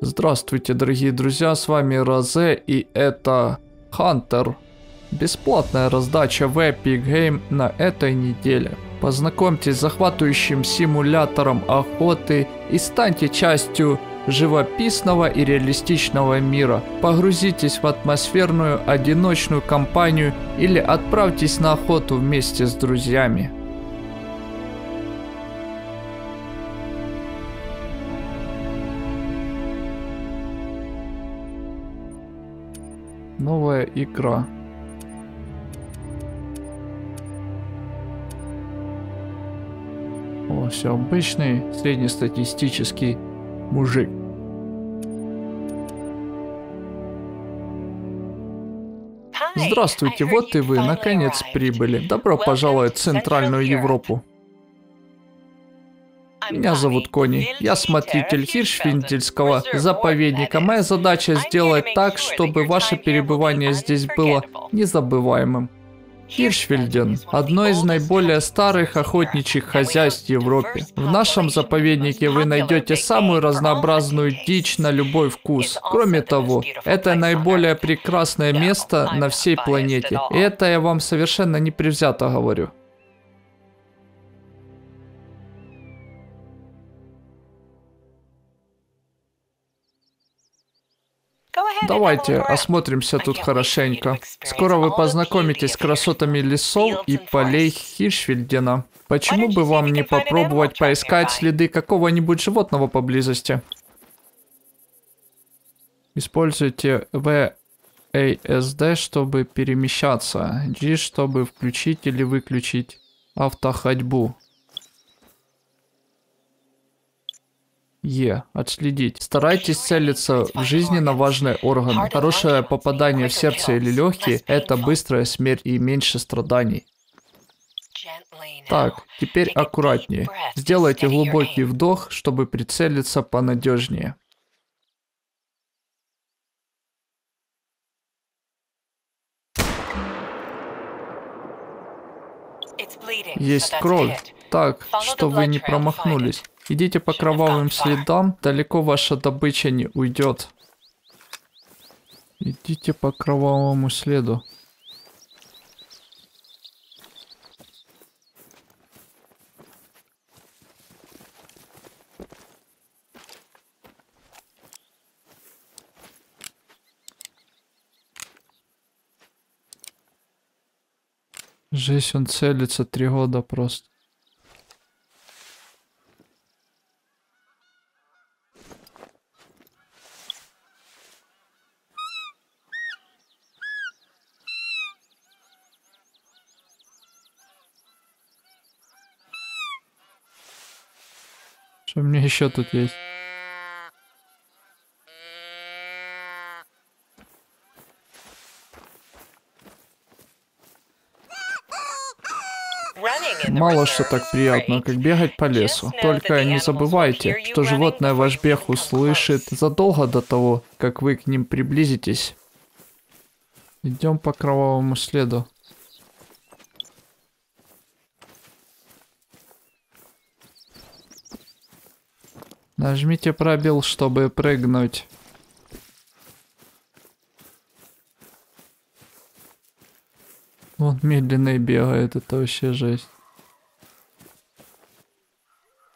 Здравствуйте, дорогие друзья, с вами Розе и это Хантер. Бесплатная раздача в Epic Game на этой неделе. Познакомьтесь с захватывающим симулятором охоты и станьте частью живописного и реалистичного мира. Погрузитесь в атмосферную одиночную кампанию или отправьтесь на охоту вместе с друзьями. Новая игра. О, все обычный среднестатистический мужик. Здравствуйте, вот и вы, наконец прибыли. Добро пожаловать в Центральную Европу. Меня зовут Кони. Я смотритель Хиршфиндельского заповедника. Моя задача сделать так, чтобы ваше перебывание здесь было незабываемым. Хиршфельден – одно из наиболее старых охотничьих хозяйств в Европе. В нашем заповеднике вы найдете самую разнообразную дичь на любой вкус. Кроме того, это наиболее прекрасное место на всей планете. И это я вам совершенно непревзято говорю. Давайте осмотримся тут хорошенько. Скоро вы познакомитесь с красотами лесов и полей Хиршфельдена. Почему бы вам не попробовать поискать следы какого-нибудь животного поблизости? Используйте VASD, чтобы перемещаться, G, чтобы включить или выключить автоходьбу. Е. Отследить. Старайтесь целиться в жизненно важные органы. Хорошее попадание в сердце или легкие – это быстрая смерть и меньше страданий. Так, теперь аккуратнее. Сделайте глубокий вдох, чтобы прицелиться понадежнее. Есть кровь. Так, что вы не промахнулись. Идите по кровавым следам, далеко ваша добыча не уйдет. Идите по кровавому следу. Жесть, он целится три года просто. Что у меня еще тут есть? Мало что так приятно, как бегать по лесу. Только не забывайте, что животное ваш бег услышит задолго до того, как вы к ним приблизитесь. Идем по кровавому следу. Нажмите пробел, чтобы прыгнуть. Он медленно бегает, это вообще жесть.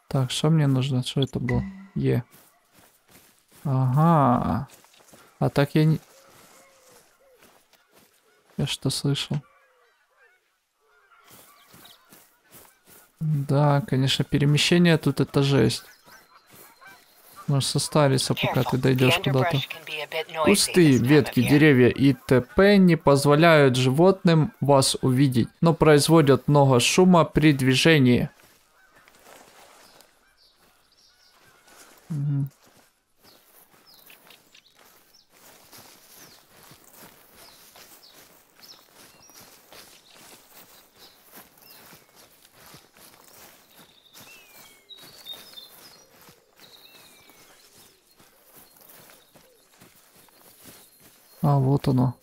Так, что мне нужно? Что это было? Е. Ага. А так я не... Я что слышал? Да, конечно, перемещение тут это жесть. Можешь состариться, пока ты дойдешь куда-то. Кусты, ветки, деревья и т.п. не позволяют животным вас увидеть, но производят много шума при движении. Угу. А, вот оно.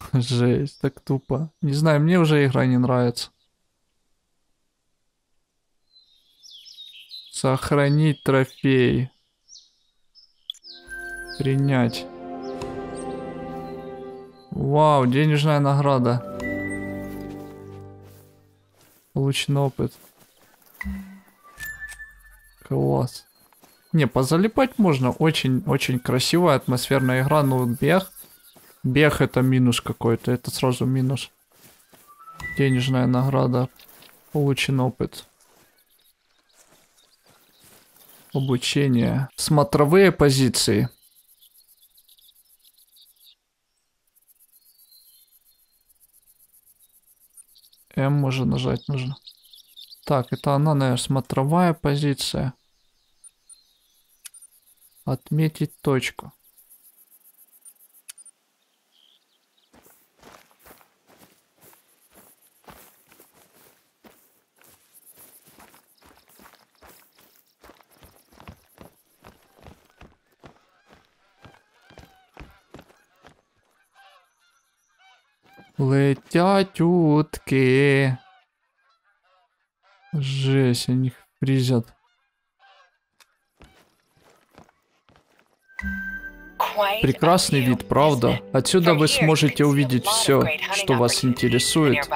Жесть, так тупо. Не знаю, мне уже игра не нравится. Сохранить трофей. Принять. Вау, денежная награда. Получен опыт. Класс. Не, позалипать можно. Очень-очень красивая атмосферная игра, но бег... Бег это минус какой-то, это сразу минус. Денежная награда. Получен опыт. Обучение. Смотровые позиции. М можно нажать нужно. Так, это она, наверное, смотровая позиция. Отметить точку. Летять утки. Жесть, они фризят. Прекрасный вид, правда? Отсюда вы сможете увидеть все, что вас интересует.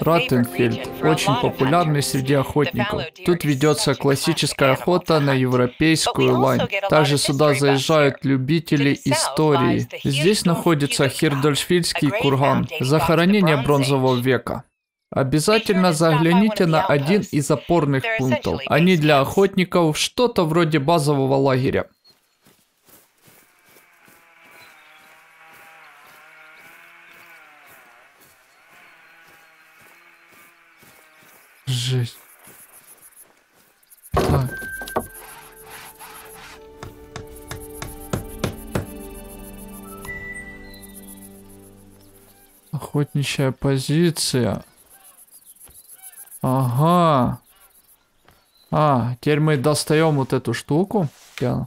Раттенфельд очень популярный среди охотников. Тут ведется классическая охота на европейскую лань. Также сюда заезжают любители истории. Здесь находится Хирдольшвильский курган, захоронение бронзового века. Обязательно загляните на один из опорных пунктов. Они для охотников что-то вроде базового лагеря. Жесть. Так. Охотничья позиция. Ага. А, теперь мы достаем вот эту штуку. Я...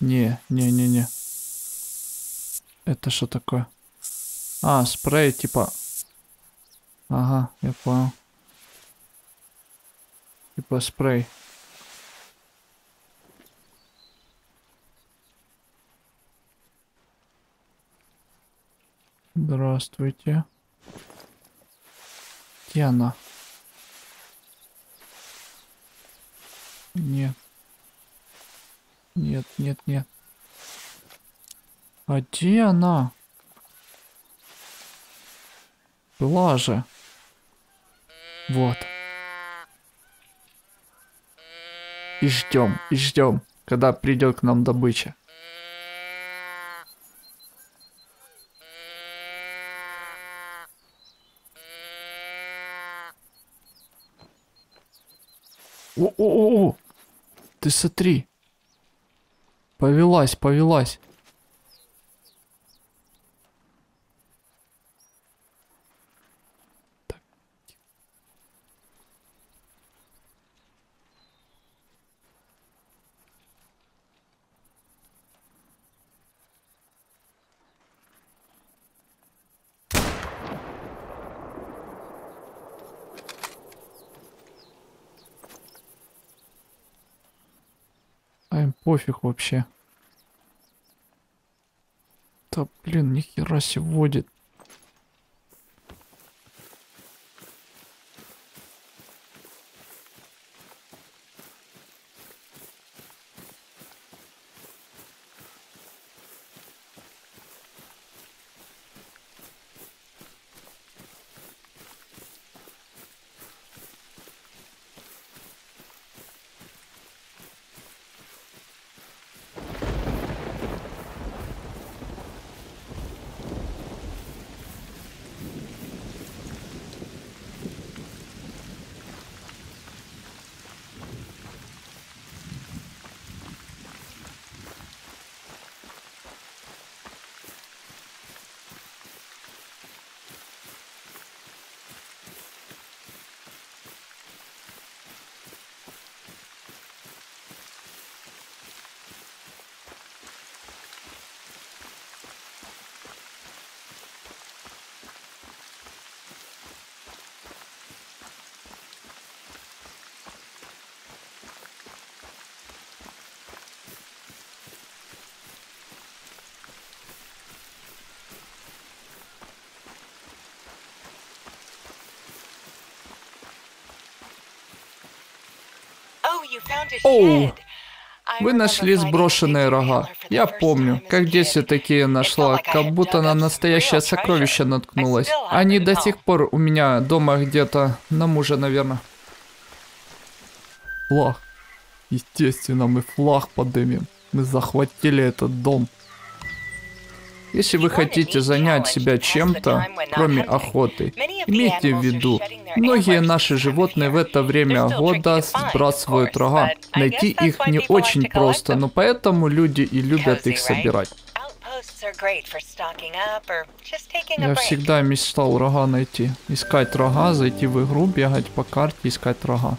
Не, не, не, не. Это что такое? А, спрей типа... Ага, я понял. Типа спрей. Здравствуйте. Где она? Нет. Нет, нет, нет. А где она? Была же. Вот. И ждем, и ждем, когда придет к нам добыча. О-о-о! Ты смотри. Повелась, повелась. Пофиг вообще. Да блин, нихера себе Оу, вы нашли сброшенные рога. Я помню, как в детстве такие нашла, как будто на настоящее сокровище наткнулась. Они до сих пор у меня дома где-то, на мужа, наверное. Флаг. Естественно, мы флаг подымем. Мы захватили этот дом. Если вы хотите занять себя чем-то, кроме охоты, имейте в виду, многие наши животные в это время года сбрасывают рога. Найти их не очень просто, но поэтому люди и любят их собирать. Я всегда мечтал рога найти. Искать рога, зайти в игру, бегать по карте, искать рога.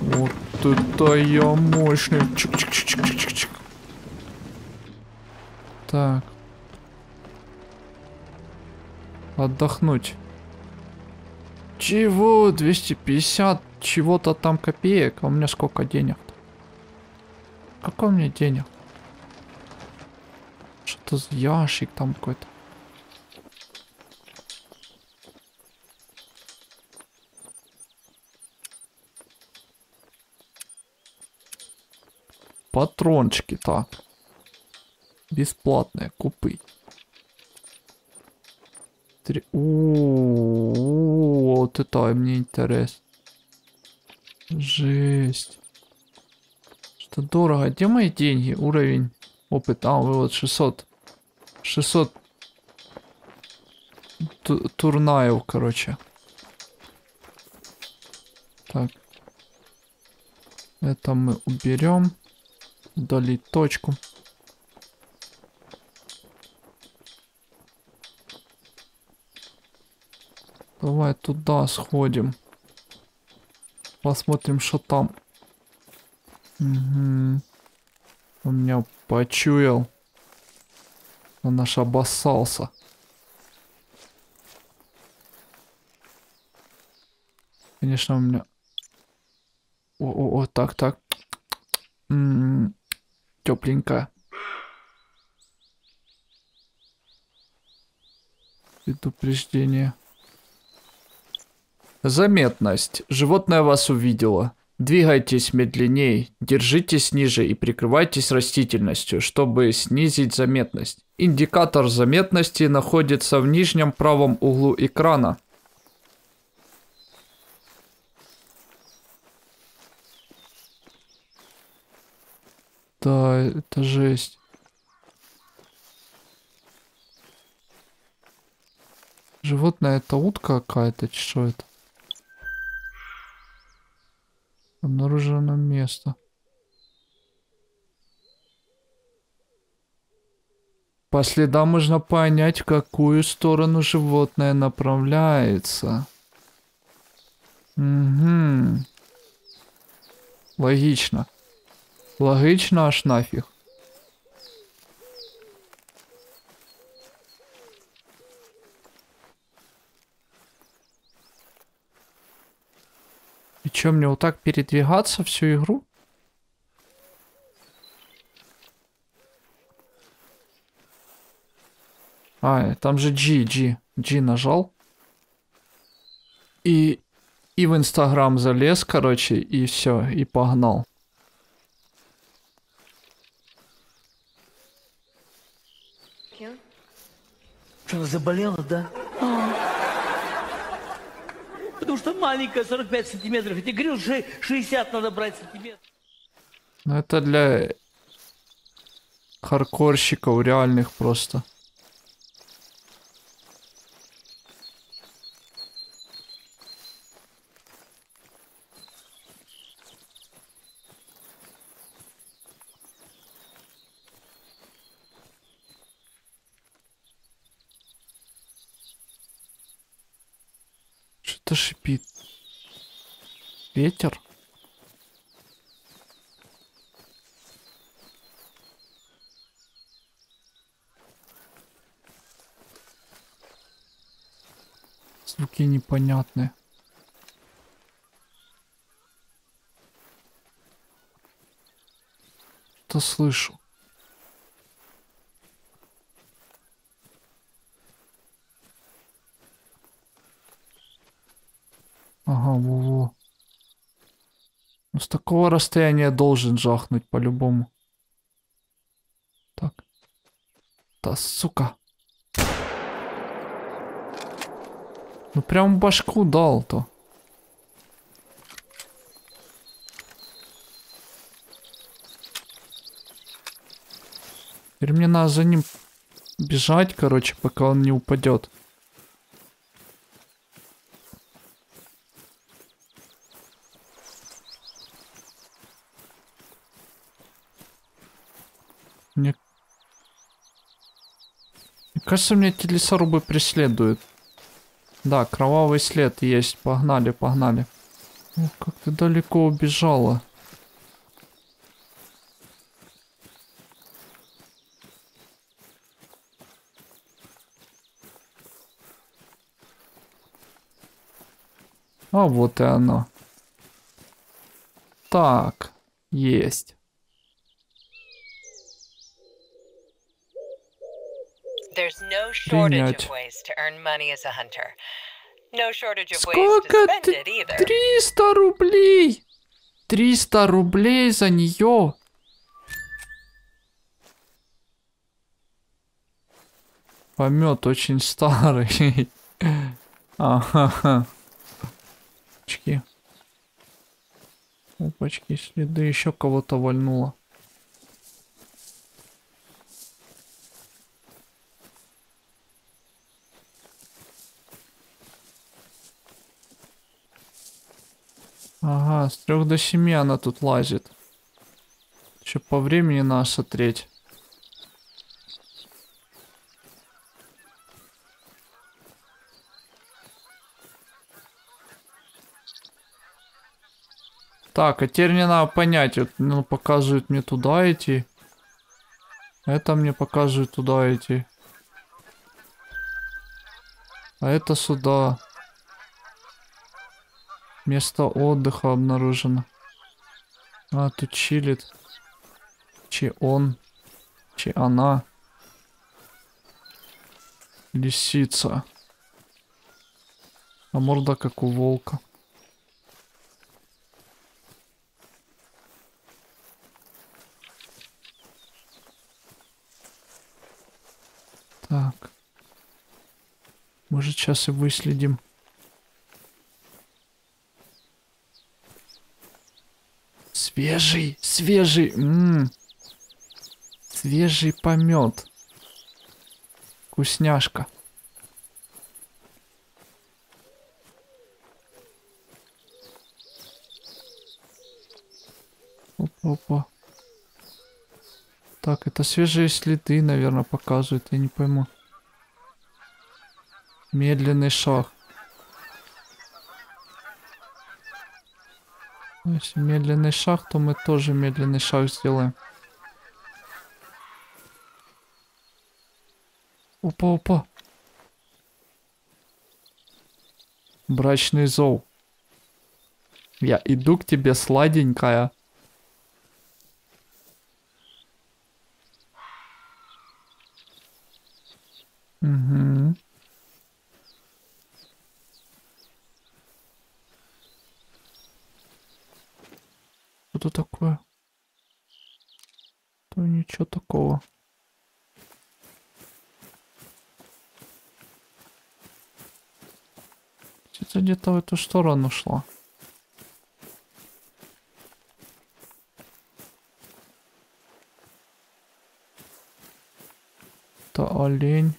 Вот это я мощный. Чик -чик -чик. Так. Отдохнуть. Чего? 250 чего-то там копеек. А у меня сколько денег-то? Какой у меня денег? Что-то ящик там какой-то. Патрончики так. Бесплатные, купить. Три... О, вот это мне интерес. Жесть. Что дорого. Где мои деньги? Уровень опыта. А, вот 600. 600 Ту турнаев, короче. Так. Это мы уберем. Удалить точку. Давай туда сходим. Посмотрим, что там. Угу. Он меня почуял. Он наш обоссался. Конечно, у меня... О, -о, -о так, так. М -м, тепленькая. Предупреждение. Заметность. Животное вас увидело. Двигайтесь медленнее, держитесь ниже и прикрывайтесь растительностью, чтобы снизить заметность. Индикатор заметности находится в нижнем правом углу экрана. Да, это жесть. Животное это утка какая-то, что это? Обнаружено место. По следам можно понять, в какую сторону животное направляется. Угу. Логично. Логично аж нафиг. Чё, мне вот так передвигаться всю игру? А, там же G, G. G нажал. И, и в Инстаграм залез, короче, и все, и погнал. Что, заболела, да? Потому что маленькая, 45 сантиметров. Я тебе говорил, 60 надо брать сантиметров. Ну это для хардкорщиков реальных просто. Что-то шипит. Ветер? Звуки непонятные. Что слышу? Ага, во Ну, с такого расстояния должен жахнуть по-любому. Так. Да, сука. Ну, прям башку дал-то. Теперь мне надо за ним бежать, короче, пока он не упадет. Кажется, меня эти лесорубы преследуют. Да, кровавый след есть. Погнали, погнали. О, как ты далеко убежала. А вот и оно. Так, есть. To Сколько spend ты? it either. 300 рублей! 300 рублей за нее. Помет очень старый. Ага. Опачки. Опачки, следы еще кого-то вальнуло. С трех до семи она тут лазит. Еще по времени надо смотреть. Так, а теперь мне надо понять, вот, ну, показывает мне туда идти. Это мне показывает туда идти. А это сюда. Место отдыха обнаружено. А, тут чилит. Чи он. Чи она. Лисица. А морда как у волка. Так. Может, сейчас и выследим. Свежий, свежий, м свежий помет. Вкусняшка. Опа-опа. Так, это свежие следы, наверное, показывают, я не пойму. Медленный шаг. Если медленный шаг, то мы тоже медленный шаг сделаем. Опа, опа. Брачный зов. Я иду к тебе, сладенькая. Угу. Что такое? То ничего такого. Где-то в эту сторону шла. Это олень.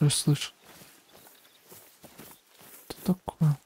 Я слышу. Что такое?